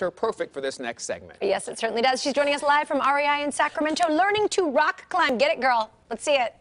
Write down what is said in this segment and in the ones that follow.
her perfect for this next segment. Yes, it certainly does. She's joining us live from REI in Sacramento, learning to rock climb. Get it, girl. Let's see it.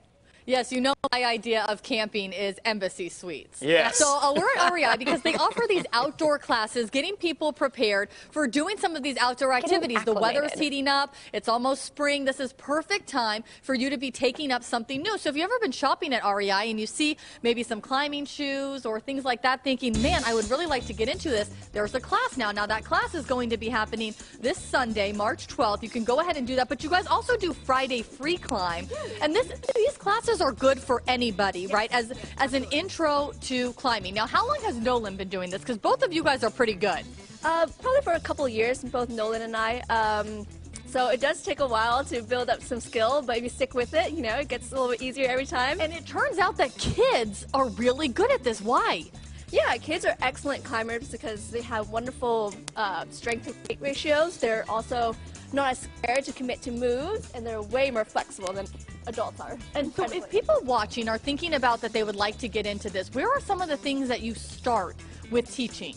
Yes, you know my idea of camping is embassy suites. Yes. So uh, we're at REI because they offer these outdoor classes, getting people prepared for doing some of these outdoor activities. The weather's heating up. It's almost spring. This is perfect time for you to be taking up something new. So if you've ever been shopping at REI and you see maybe some climbing shoes or things like that, thinking, man, I would really like to get into this, there's a class now. Now that class is going to be happening this Sunday, March 12th. You can go ahead and do that. But you guys also do Friday free climb. And this these classes are good for anybody, right? As as an intro to climbing. Now, how long has Nolan been doing this? Because both of you guys are pretty good. Uh, probably for a couple years, both Nolan and I. Um, so it does take a while to build up some skill, but if you stick with it, you know, it gets a little bit easier every time. And it turns out that kids are really good at this. Why? Yeah, kids are excellent climbers because they have wonderful uh, strength to weight ratios. They're also not as scared to commit to moves, and they're way more flexible than adults are. And so if people watching are thinking about that they would like to get into this, where are some of the things that you start with teaching?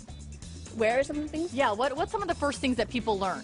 Where are some of the things? Yeah, what, what's some of the first things that people learn?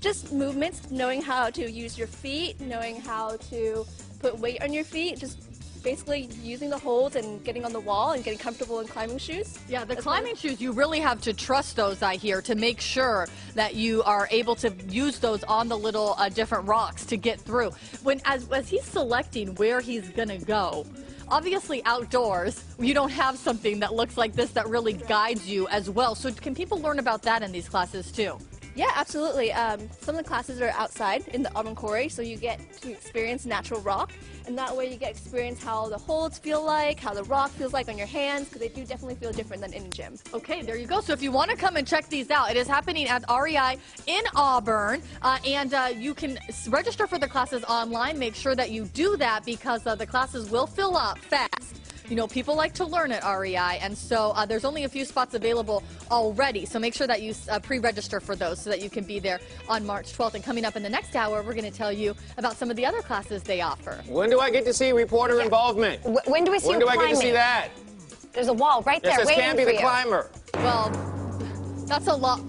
Just movements, knowing how to use your feet, knowing how to put weight on your feet, just basically using the holds and getting on the wall and getting comfortable in climbing shoes. Yeah, the climbing shoes, you really have to trust those, I hear, to make sure that you are able to use those on the little uh, different rocks to get through. When as, as he's selecting where he's going to go, obviously outdoors, you don't have something that looks like this that really guides you as well. So can people learn about that in these classes too? Yeah, absolutely. Um, some of the classes are outside in the Auburn Quarry, so you get to experience natural rock, and that way you get experience how the holds feel like, how the rock feels like on your hands, because they do definitely feel different than in a gym. Okay, there you go. So if you want to come and check these out, it is happening at REI in Auburn, uh, and uh, you can register for the classes online. Make sure that you do that because uh, the classes will fill up fast. You know, people like to learn at REI, and so uh, there's only a few spots available already. So make sure that you uh, pre-register for those so that you can be there on March 12th. And coming up in the next hour, we're going to tell you about some of the other classes they offer. When do I get to see reporter yeah. involvement? W when do we see When do I get to see that? There's a wall right there. Yes, waiting can be the you. climber. Well, that's a lot.